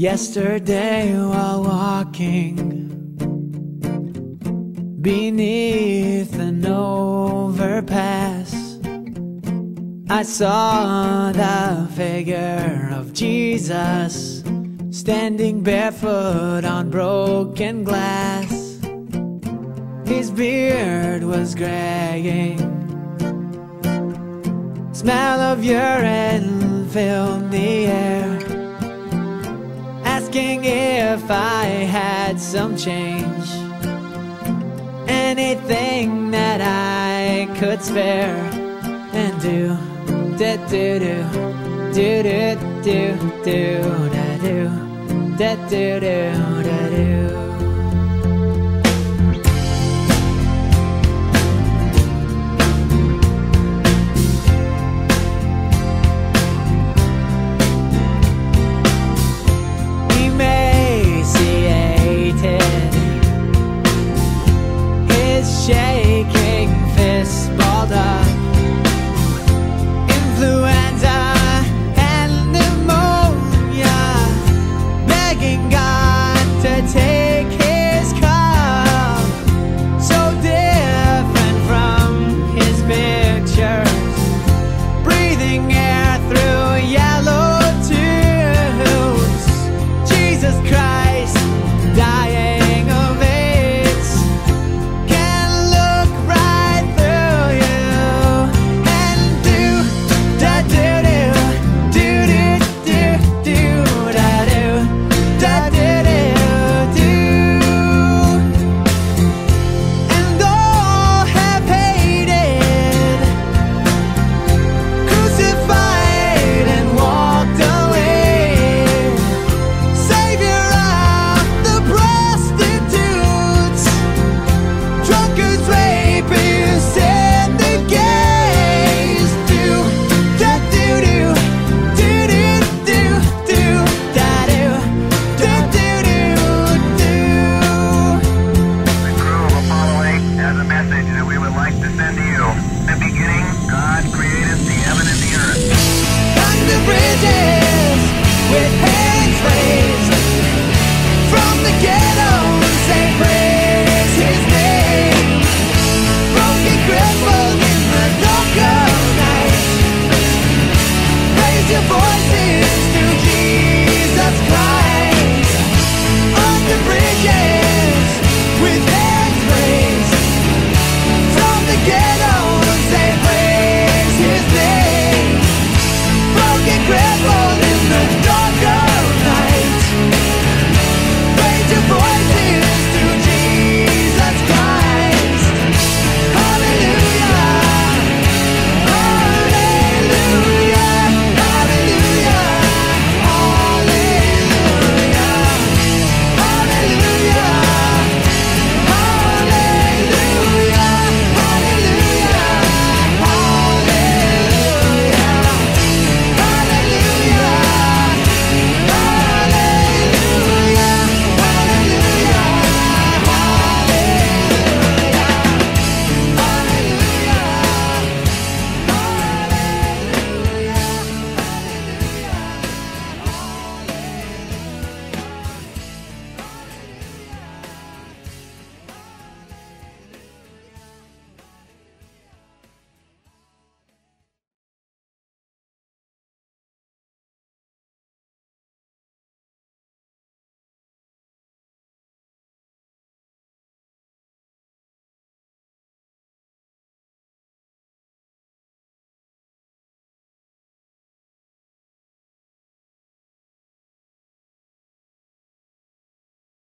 Yesterday while walking beneath an overpass, I saw the figure of Jesus standing barefoot on broken glass. His beard was graying, smell of urine filled the air asking if I had some change. Anything that I could spare and do, do do do, do do do do da do, da do do da do. with hate.